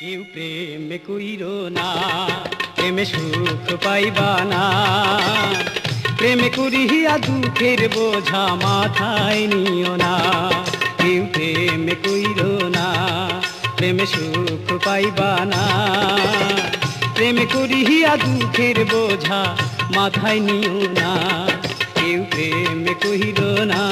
কেউ প্রেম কইর না, প্রেমে সুখ পাইবা না। প্রেম করিয়া দুঃখের বোঝা মাথায় নিও না, কেউ প্রেম কইর না, প্রেমে সুখ পাইবা না। প্রেম করিয়া দুঃখের বোঝা মাথায় নিও না, কেউ প্রেম কহিল না।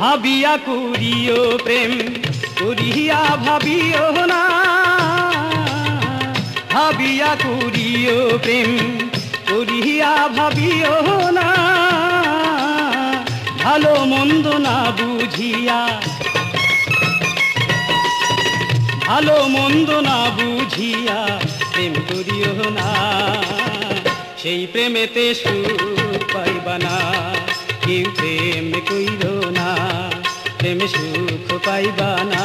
ভাবিয়া করিও প্রেম, করিয়া ভাবিও না। ভাবিয়া করিও প্রেম, করিয়া ভাবিও না। ভালো মন্দ না বুঝিয়া, ভালো মন্দ না বুঝিয়া প্রেম করিও না। সেই প্রেমেতে সুখ পাইবা না, কেউ প্রেম কইল না প্রেম সুখ পাইবা না।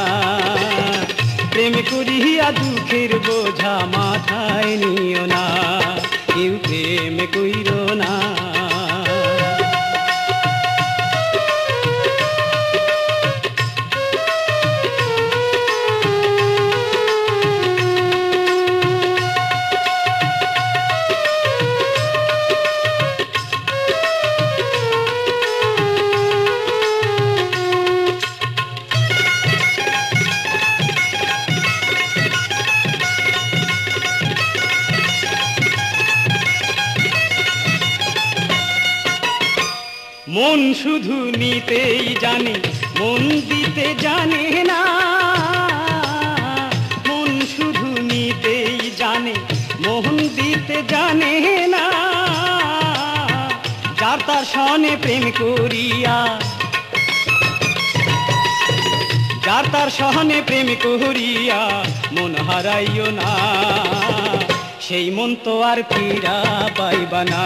প্রেম করিয়া দুঃখের বোঝা মাথায় নিও না। কেউ প্রেম কইর না। মন শুধু নিতেই জানে, মন দিতে জানে না। মন শুধু নিতেই জানে, মন দিতে জানে না। যার তার সনে প্রেম করিয়া, যার তার সহনে প্রেম করিয়া মন হারাইও না। সেই মন তো আর ফিরা পাইবা না।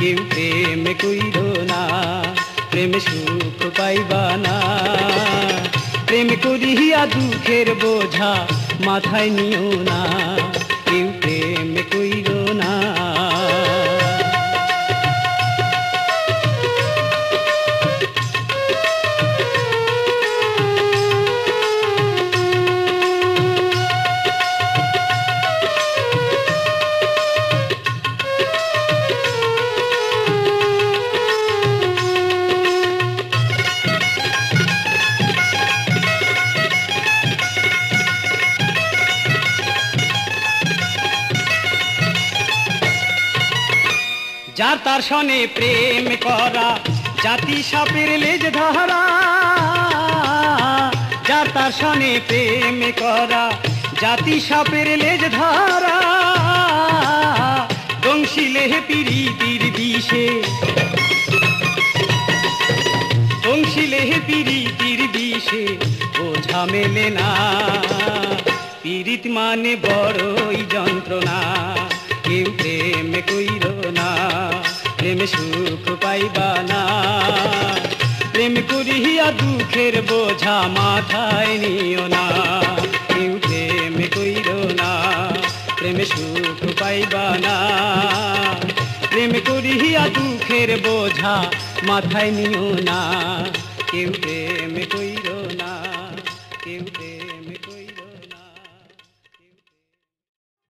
কেউ প্রেম কইর না, প্রেম সুখ পাইবা না। প্রেম করিয়া দুঃখের বোঝা মাথায় নিও না। যার তার সনে প্রেম করা, জাতি সাপের লেজ ধরা, যার তার সনে প্রেম করা, জাতি সাপের লেজ ধরা। দংশিলে পিরিতির বিষে। দংশিলে পিরিতির বিষে, বোঝা মেলে না। পীড়িত মানে বড়ই যন্ত্রণা। প্রেম কইর না, প্রেম সুখ পাইবা না। প্রেম করিয়া দুঃখের বোঝা মাথায় নিও না, কেউ প্রেম কইর না, প্রেম সুখ পাইবা না। প্রেম করিয়া দুঃখের বোঝা মাথায় নিও না, কেউ প্রেম